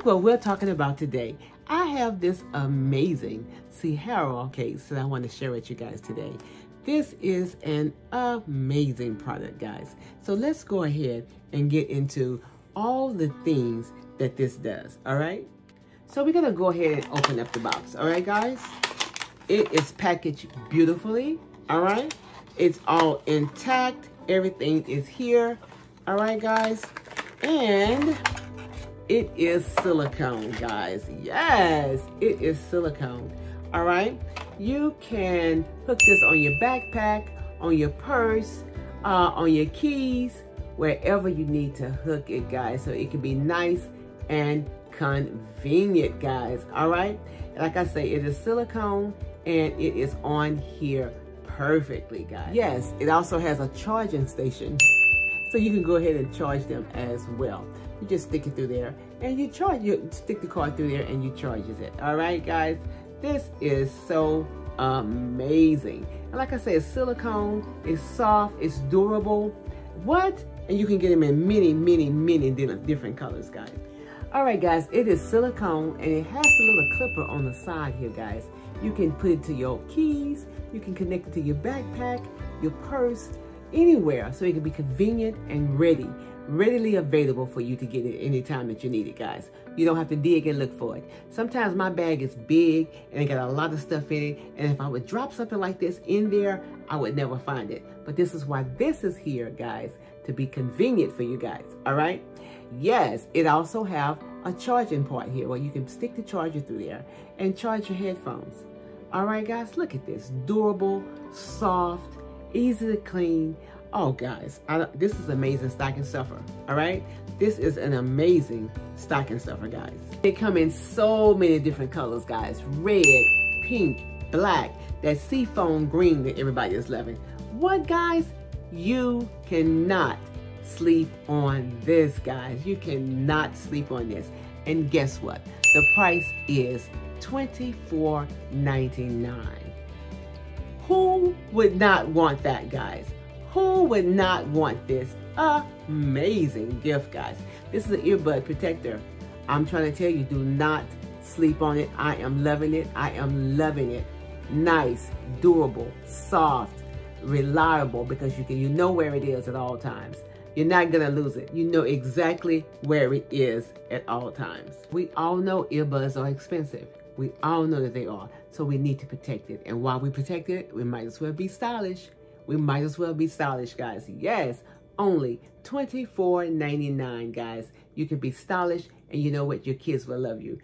look what we're talking about today. I have this amazing SaharaCase that I want to share with you guys today. This is an amazing product, guys. So let's go ahead and get into all the things that this does, all right? So we're gonna go ahead and open up the box, all right, guys? It is packaged beautifully, all right? It's all intact. Everything is here, all right, guys? And it is silicone, guys. Yes, it is silicone, all right? You can hook this on your backpack, on your purse, uh, on your keys, wherever you need to hook it, guys, so it can be nice and convenient, guys, all right? Like I say, it is silicone and it is on here perfectly, guys. Yes, it also has a charging station, so you can go ahead and charge them as well. You just stick it through there and you charge, you stick the card through there and you charges it, all right, guys? This is so amazing. And like I said, it's silicone, it's soft, it's durable. What? And you can get them in many, many, many different colors, guys. All right, guys, it is silicone and it has a little clipper on the side here, guys. You can put it to your keys, you can connect it to your backpack, your purse, anywhere so it can be convenient and ready, readily available for you to get it anytime that you need it, guys. You don't have to dig and look for it. Sometimes my bag is big and it got a lot of stuff in it, and if I would drop something like this in there, I would never find it. But this is why this is here, guys, to be convenient for you guys, all right? Yes, it also have a charging part here where you can stick the charger through there and charge your headphones. All right, guys, look at this. Durable, soft, easy to clean. Oh, guys, I, this is amazing stocking stuffer, all right? This is an amazing stocking stuffer, guys. They come in so many different colors, guys. Red, pink, black, that seafoam green that everybody is loving. What, guys? You cannot sleep on this, guys. You cannot sleep on this. And guess what? The price is $24.99. Who would not want that, guys? Who would not want this amazing gift, guys? This is an earbud protector. I'm trying to tell you, do not sleep on it. I am loving it. I am loving it. Nice, durable, soft, reliable because you can you know where it is at all times. You're not gonna lose it. You know exactly where it is at all times. We all know earbuds are expensive. We all know that they are. So we need to protect it. And while we protect it, we might as well be stylish. We might as well be stylish, guys. Yes, only $24.99, guys. You can be stylish and you know what? Your kids will love you.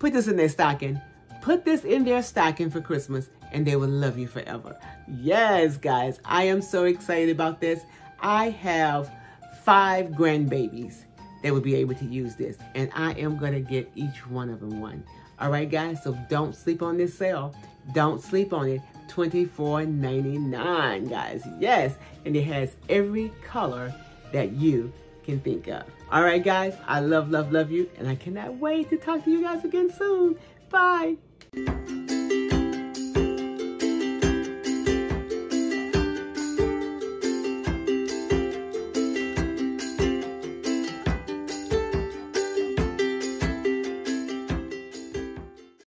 Put this in their stocking. Put this in their stocking for Christmas and they will love you forever. Yes, guys. I am so excited about this. I have five grandbabies that will be able to use this. And I am going to get each one of them one. All right, guys? So don't sleep on this sale. Don't sleep on it. $24.99, guys. Yes. And it has every color that you can think of. All right, guys? I love, love, love you. And I cannot wait to talk to you guys again soon. Bye.